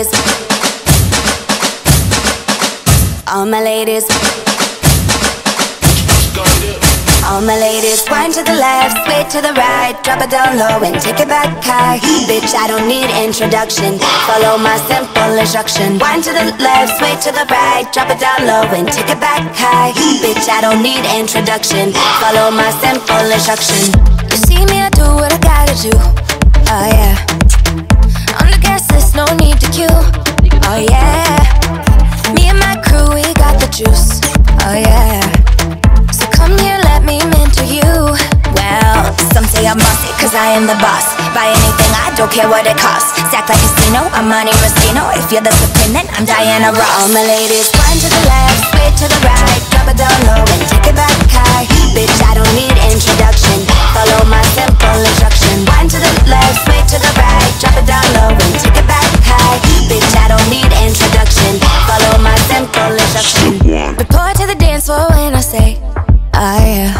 ladies. All my ladies. All my ladies, wind to the left, sway to the right, drop it down low and take it back high. Bitch, I don't need introduction. Follow my simple instruction. Wind to the left, sway to the right, drop it down low and take it back high. Bitch, I don't need introduction. Follow my simple instruction. You see me, I do what I gotta do. Oh yeah. Me and my crew, we got the juice. Oh yeah. So come here, let me mentor you. Well, I'm I am the boss. Buy anything, I don't care what it costs. Stack like casino, I'm Monte Rustino. If you're the supreme, then I'm Diana Ross. All my ladies, wind to the left, sway to the right, So when I say ah, I. Uh,